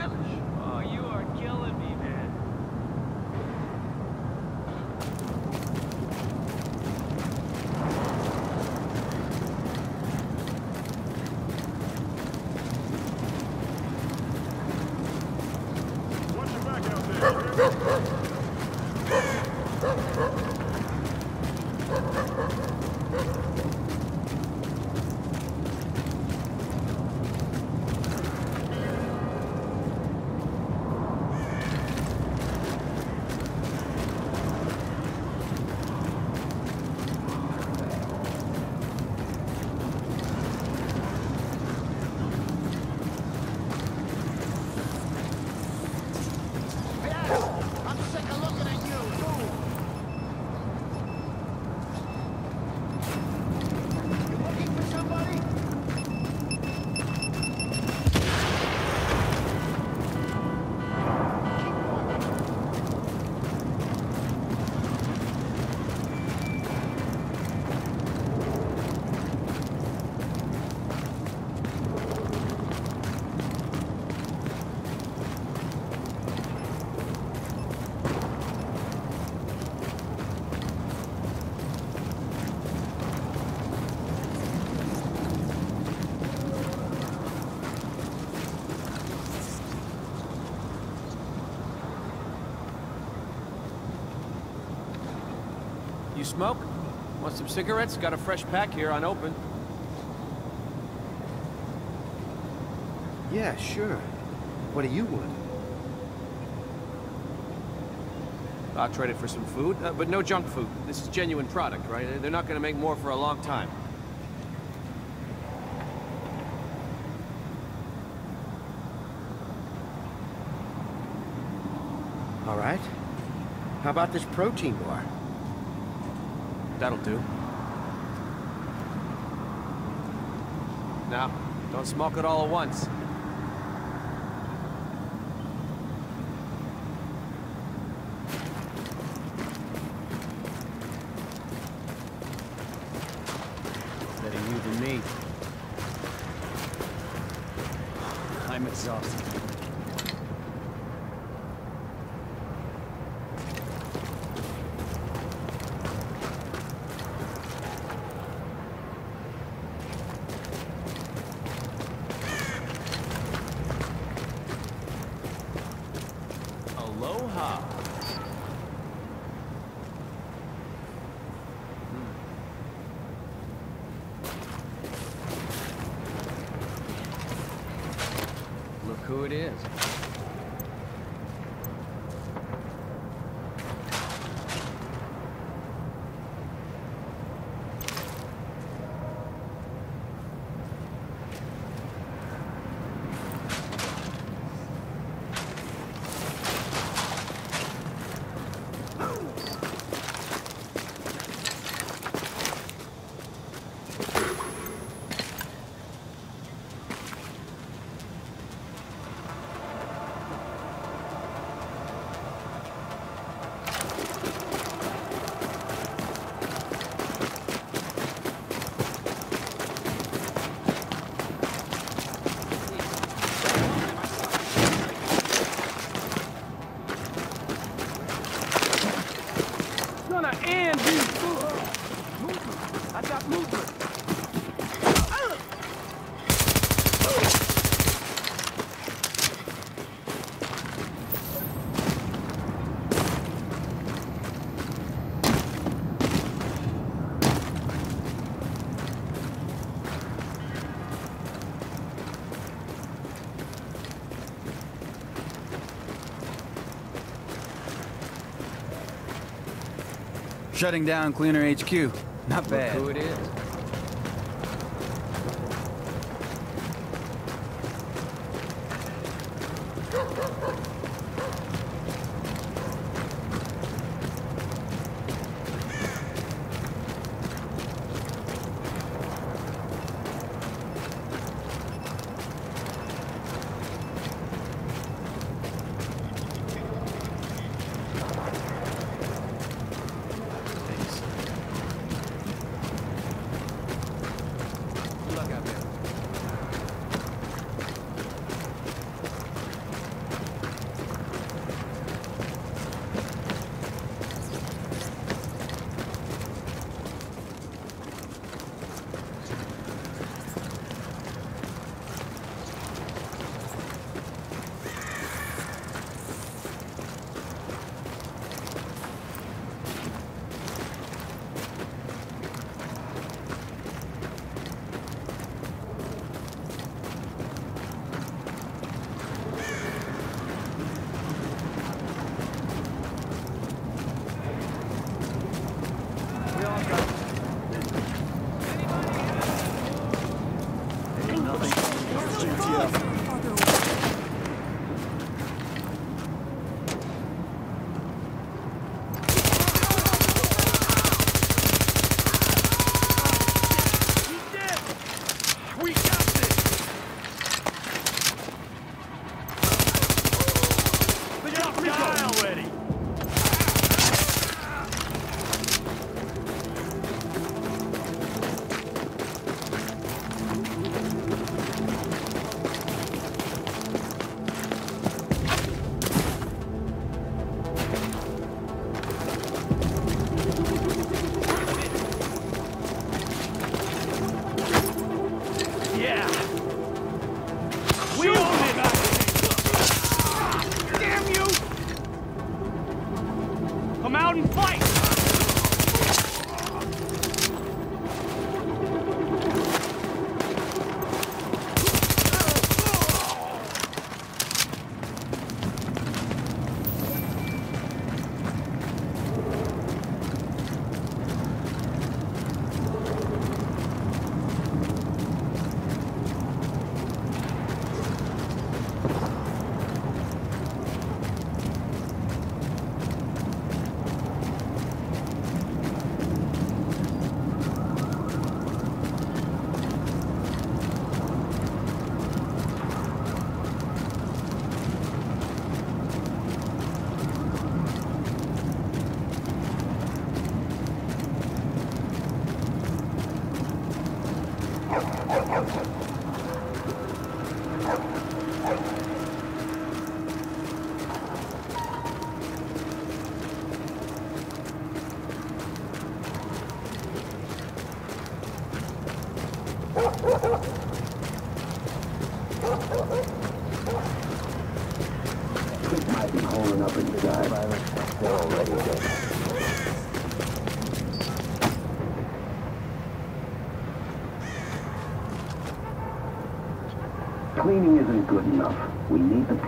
relish. Oh, you are killing me, man. Watch your back out there. I'm sick of looking at you. You looking for somebody? Keep walking. You smoke? Want some cigarettes? Got a fresh pack here, unopened. Yeah, sure. What do you want? I'll trade it for some food, uh, but no junk food. This is genuine product, right? They're not gonna make more for a long time. All right. How about this protein bar? That'll do. Now, don't smoke it all at once. Shutting down Cleaner HQ. Not Look bad. who it is.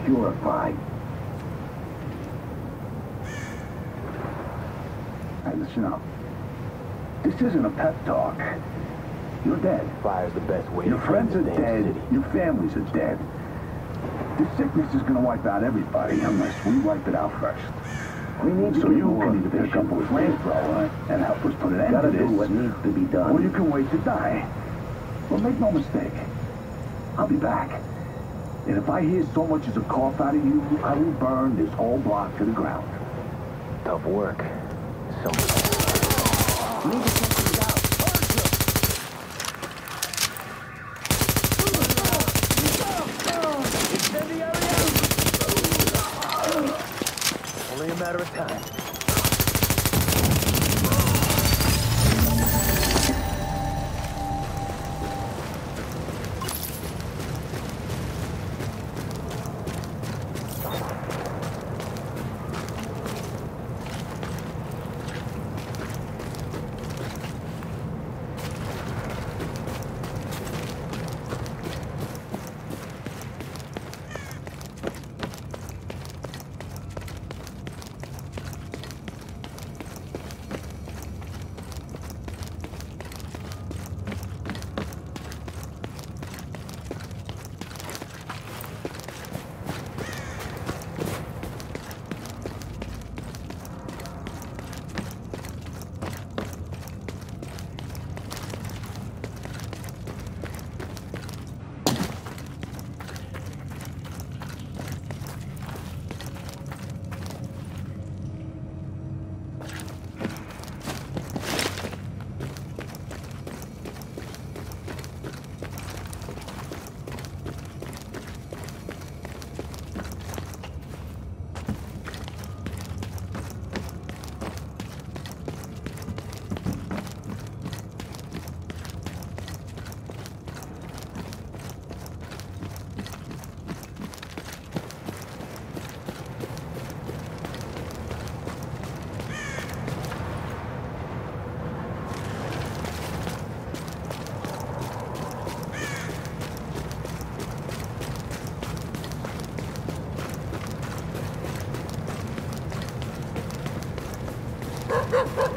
To purify. Hey, listen up. This isn't a pep talk. You're dead. Fire's the best way Your to friends are clean the damn dead. city. Your families are dead. This sickness is gonna wipe out everybody unless we wipe it out first. We need so you can either pick up a flamethrower and help us put an end to do this, what needs to be done. or you can wait to die. Well, make no mistake, I'll be back. And if I hear so much as a cough out of you, I will burn this whole block to the ground. Tough work. Some matter of time. Ha ha!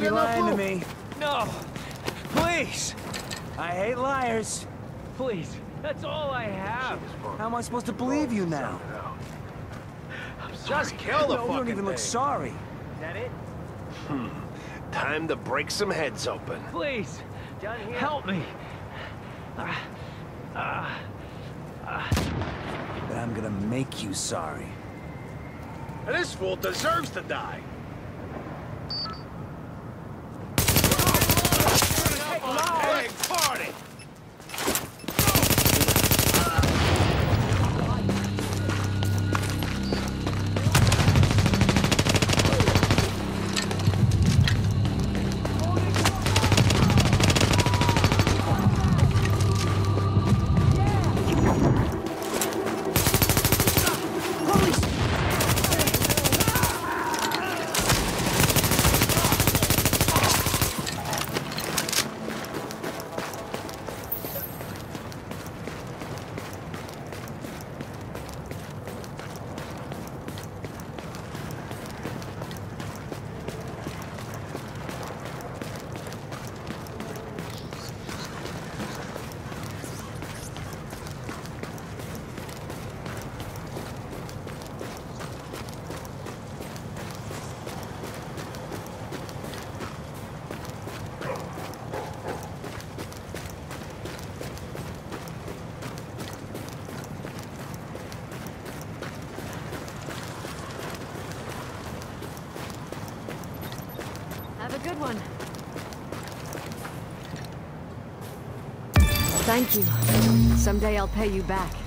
Don't be no lying to me. No. Please. I hate liars. Please. That's all I have. How am I supposed to believe you now? Just kill the no, you don't even look thing. sorry. That it? Hmm. Time to break some heads open. Please. Help me. Uh, uh, uh. But I'm gonna make you sorry. This fool deserves to die. Thank you. Someday I'll pay you back.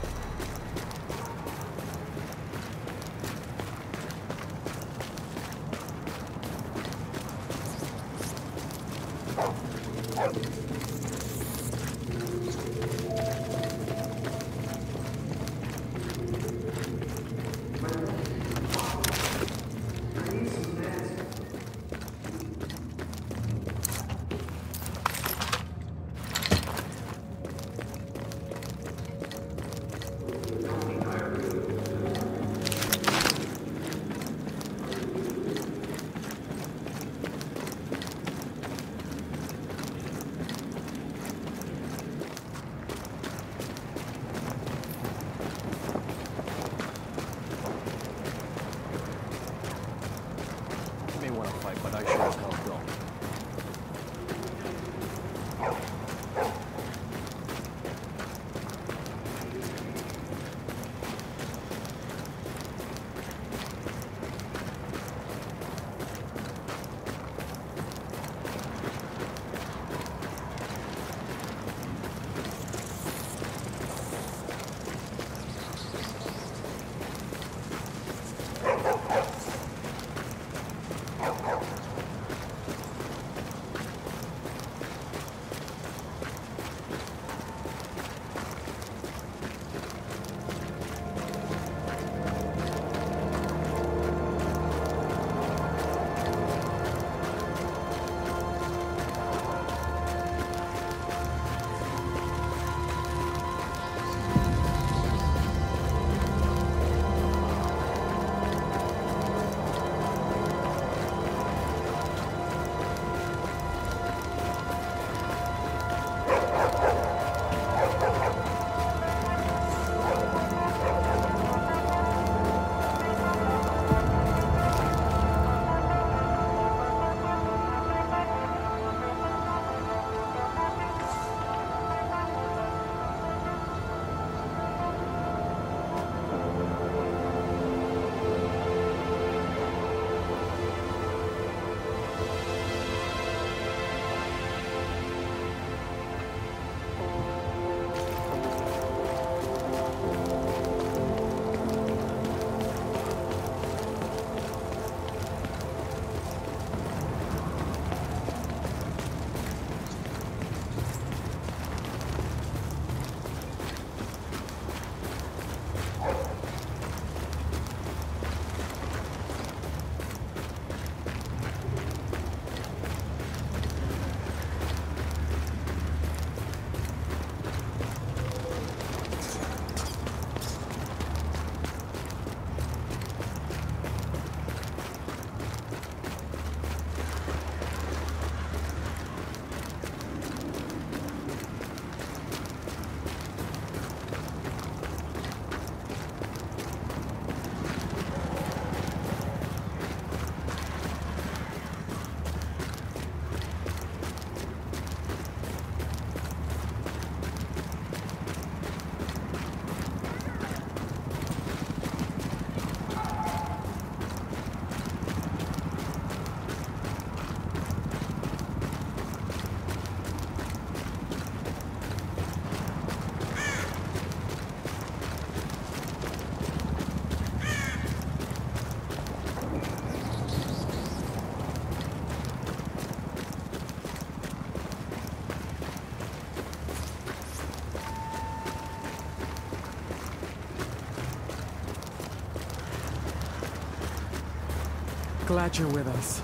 glad you're with us.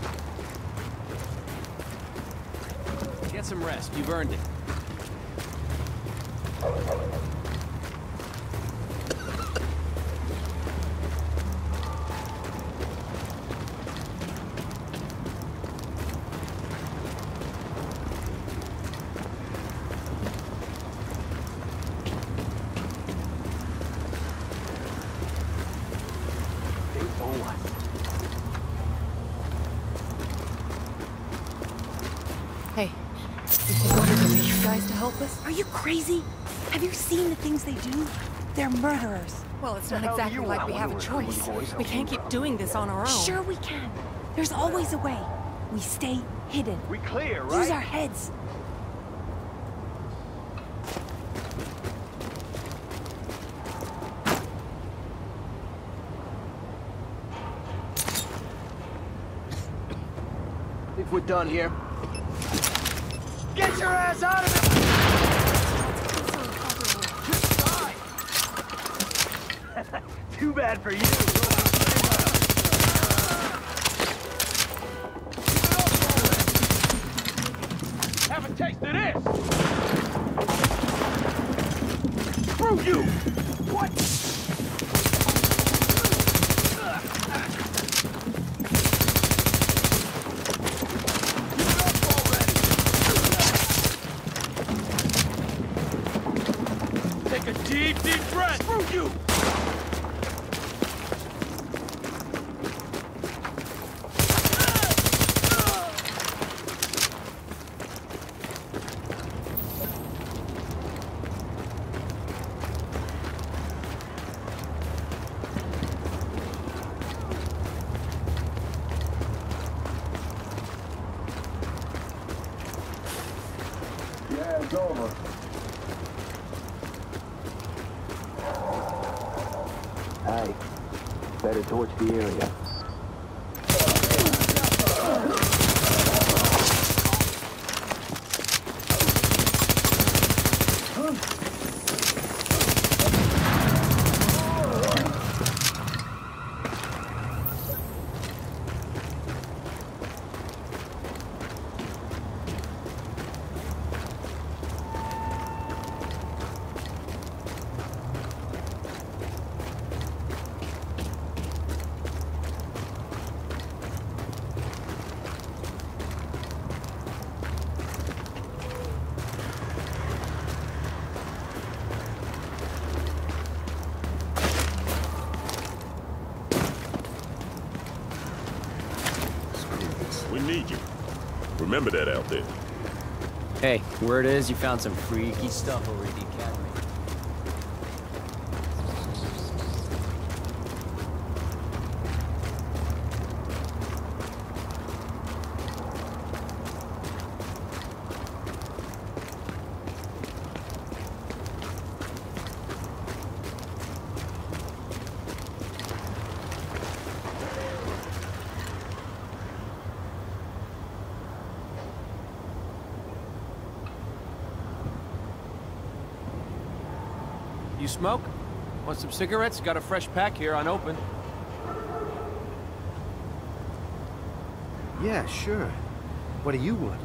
Get some rest. You've earned it. Are you crazy? Have you seen the things they do? They're murderers. Well, it's not exactly like we have a choice. We can't keep doing this on our own. Sure we can. There's always a way. We stay hidden. We clear, right? Use our heads. If we're done here. Get your ass out of here! Bad for you. Have a taste of this! Screw you! What? Take a deep, deep breath! Screw you! Yeah, it's over. Hey, better torch the area. We need you. Remember that out there. Hey, word is you found some freaky stuff over at the academy. You smoke? Want some cigarettes? Got a fresh pack here unopened. Yeah, sure. What do you want?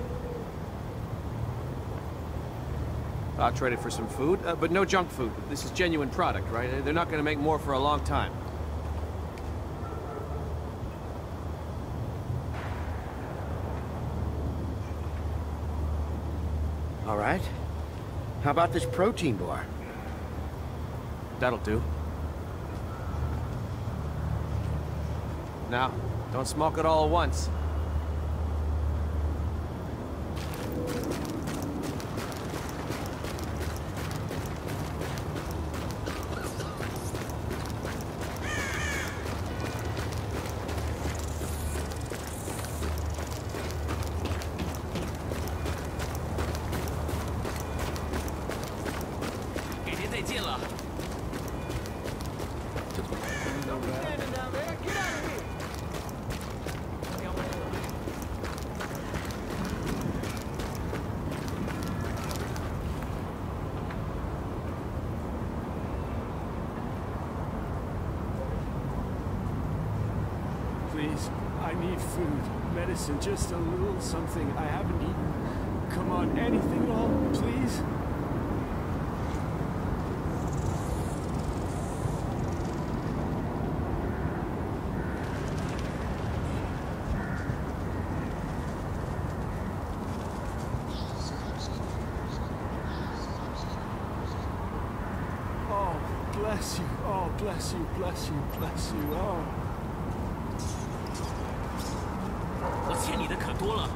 I'll trade it for some food, uh, but no junk food. This is genuine product, right? They're not gonna make more for a long time. All right. How about this protein bar? That'll do. Now, don't smoke it all at once. Please, I need food, medicine, just a little something I haven't eaten. Come on, anything at all, please? Oh, bless you. Oh, bless you, bless you, bless you. Oh. 我欠你的可多了。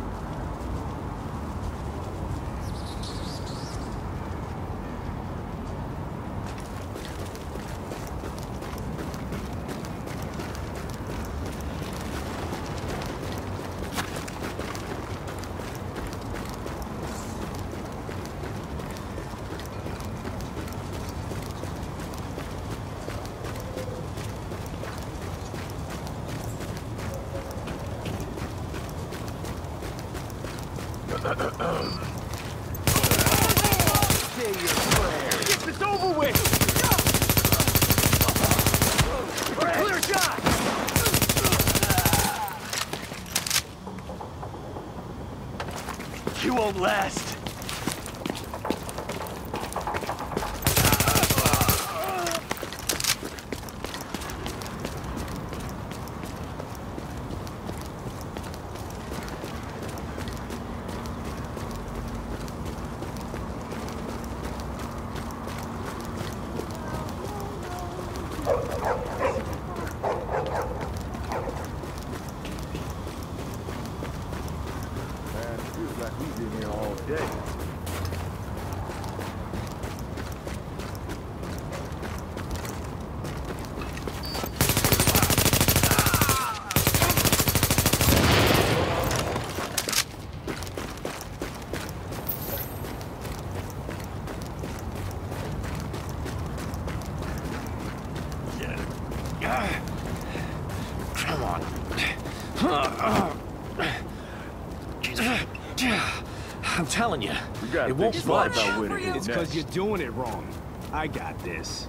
It won't big budge. spots it. It's because you're doing it wrong. I got this.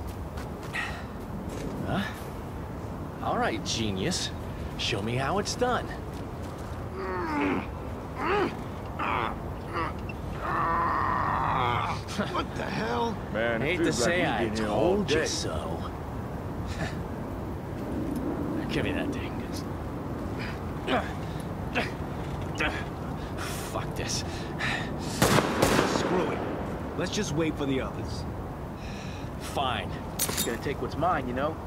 Huh? All right, genius. Show me how it's done. What the hell? Man, I hate to feels like say I been here all told you so. Give me that thing. 'cause- Fuck this. Screw it. Let's just wait for the others. Fine. Gonna take what's mine, you know?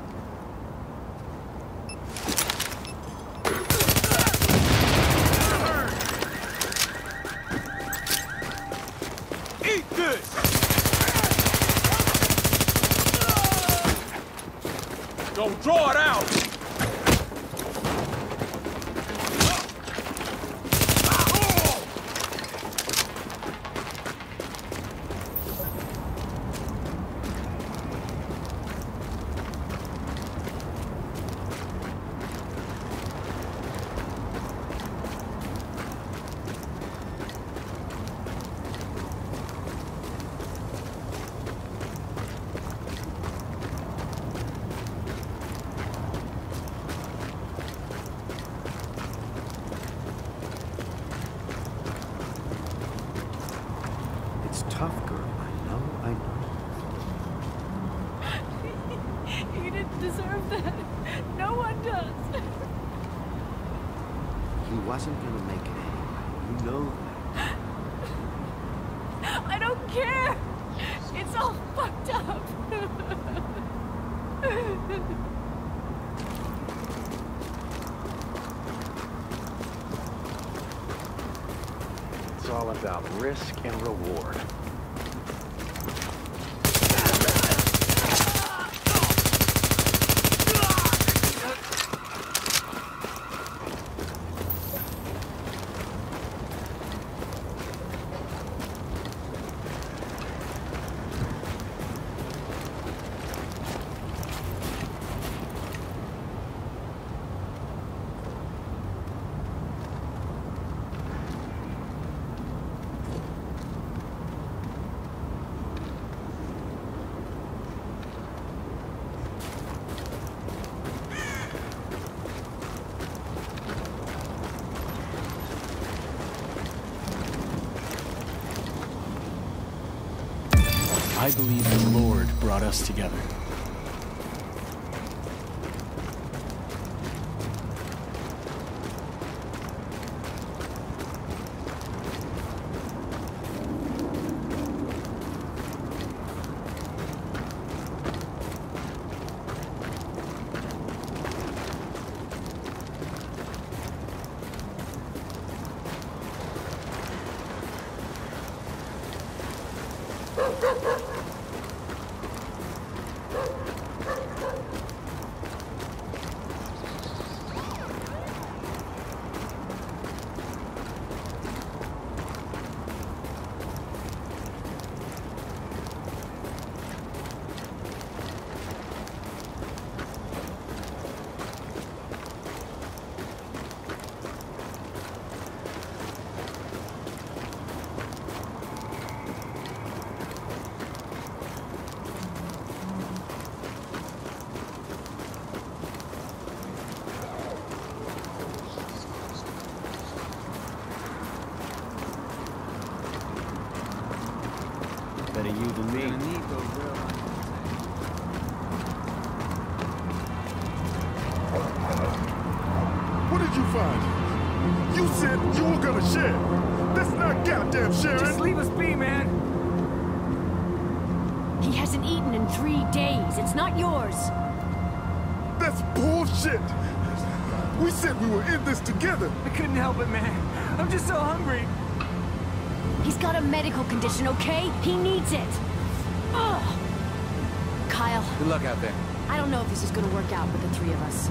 Eat this! Don't draw it out! It's tough, girl. I know, I know. You didn't deserve that. No one does. He wasn't gonna make it anyway. You know that. I don't care. It's all fucked up. About risk and reward. I believe the Lord brought us together. That's bullshit. We said we were in this together. I couldn't help it, man. I'm just so hungry. He's got a medical condition, okay? He needs it. Ugh. Kyle, Good luck out there. I don't know if this is gonna work out with the three of us.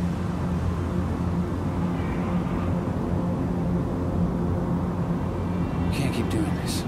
Can't keep doing this.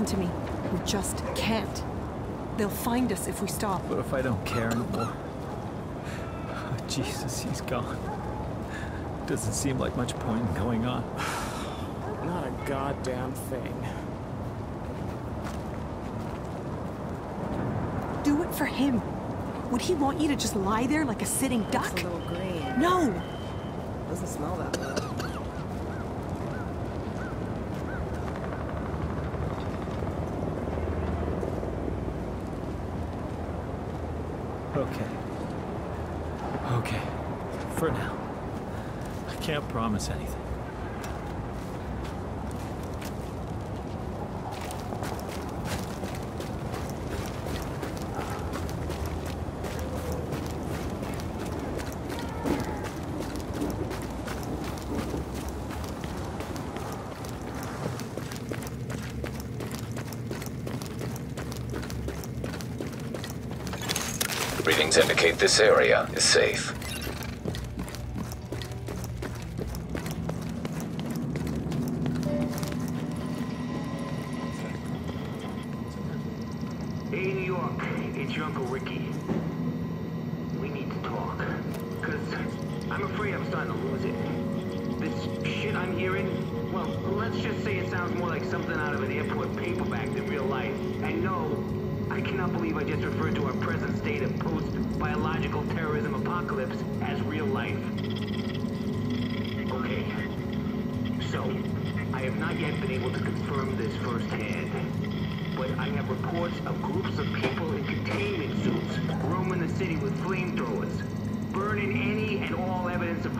Listen to me. We just can't. They'll find us if we stop. What if I don't care anymore? Oh, Jesus, he's gone. Doesn't seem like much point in going on. Not a goddamn thing. Do it for him. Would he want you to just lie there like a sitting duck? It's a little green. No! Doesn't smell that bad. Okay. Okay. For now. I can't promise anything. Readings indicate this area is safe.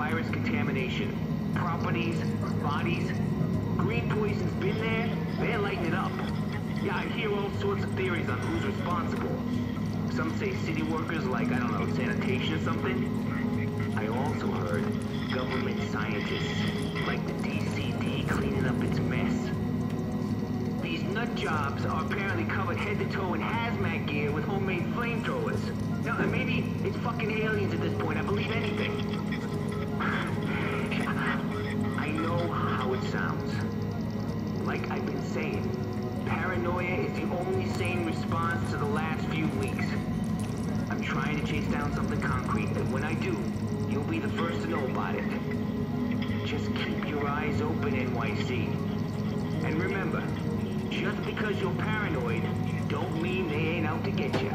Virus contamination. Properties, bodies. Green poison's been there, they're lighting it up. Yeah, I hear all sorts of theories on who's responsible. Some say city workers like, I don't know, sanitation or something. I also heard government scientists like the CDC cleaning up its mess. These nut jobs are apparently covered head to toe in hazmat gear with homemade flamethrowers. Uh, maybe it's fucking aliens at this point. I believe anything. Response to the last few weeks. I'm trying to chase down something concrete, and when I do, you'll be the first to know about it. Just keep your eyes open, NYC. And remember, just because you're paranoid, don't mean they ain't out to get you.